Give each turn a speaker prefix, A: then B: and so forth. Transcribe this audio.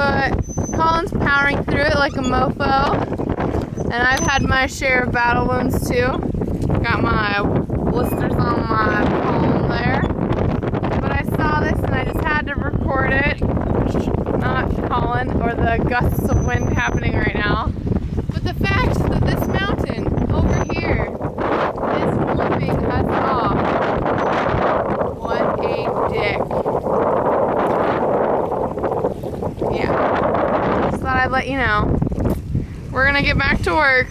A: but Colin's powering through it like a mofo. And I've had my share of battle wounds too. Got my blisters on my palm there. But I saw this and I just had to record it. Not Colin or the gusts of wind happening right now. Let you know. We're gonna get back to work.